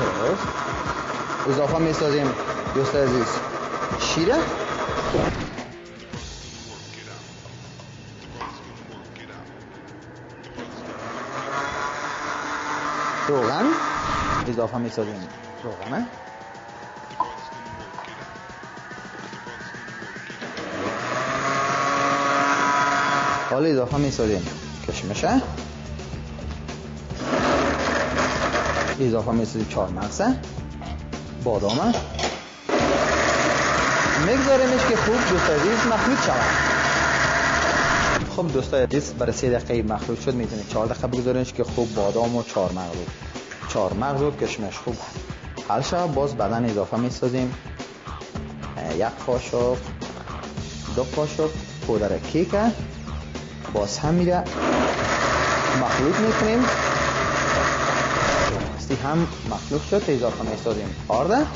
درست اضافه می‌سازیم دوست عزیز. شیره؟ روغن؟ اضافه می‌سازیم. روغنه. حالا اضافه می‌سازیم. کشمشه. اضافه می‌سازیم چهار مغزه. بادامه. میگذاریمش که خوب دوست عزیز مخلوط شود. خب دوستای عزیز برای سه دقیقه مخلوط شد می‌تونید چهار دقیقه بگذارینش که خوب بادام و چهار مغز چهار مغز و کشمش خوب حل شود. باز بدن اضافه می‌سازیم. یک قاشق دو قاشق پودر کیک. باز هم میره. مخلوط می‌کنیم. راستی هم مخلوط شد اضافه می‌سازیم آرده؟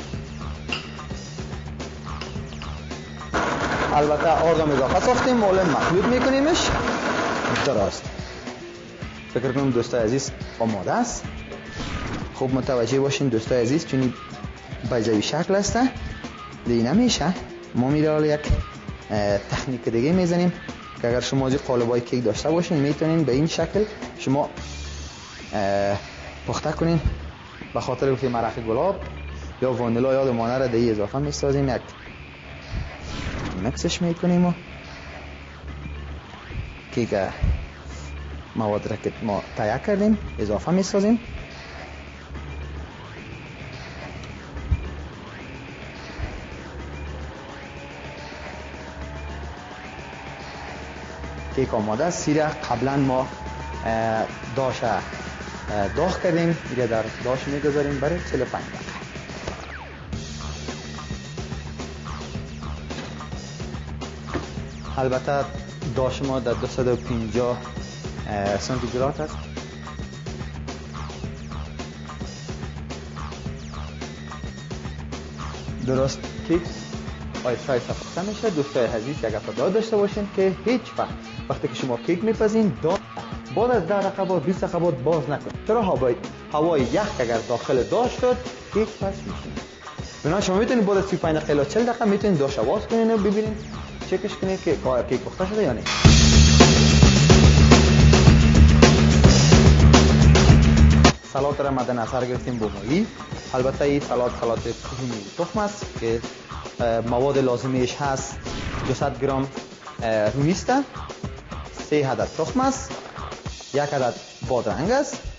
البته آردم اضافه ساختیم مولم مخلوط میکنیمش. درست. فکر کنم دوستای عزیز آماده است. خوب متوجه باشین دوستای عزیز چون بجوی شکل است. دیگه نمیشه. ما میره یک تکنیک دیگه می‌زنیم که اگر شما از قالبای کیک داشته باشین می‌تونین به این شکل شما پخته کنین. به خاطر که مرخ گلاب یا وانیلا یا مانه را دیگه اضافه می‌سازیم یک مکسش می‌کنیم و کیک مواد را که ما تیار کردیم اضافه می‌سازیم. کیک آماده است سیره قبلا ما داش داغ کردیم دیگه در داش می‌گذاریم برای 45 دقیقه. البته داش ما در 250 سانتیگراد است درست. کیک آیسته پخته میشه. دوستای عزیز یک داشته باشین که هیچ وقت وقتی که شما کیک میپزین داد بعد از 10 دقیقه بعد 20 دقیقه بعد باز نکن. چرا هوای هوای یخ اگر داخل داش شد کیک پس میشه بنا شما می‌تونید بعد از 35 دقیقه الی 40 دقیقه می‌تونید داش واس کنین و ببینید چکش کنید که کیک پخته شده یا نه. سلات را مد نظر گرفتیم با مایی البته این سلات سلات کدومی تخم است که مواد لازمیش هست. 200 گرم رویسته سه عدد تخم است. یک عدد بادرنگ است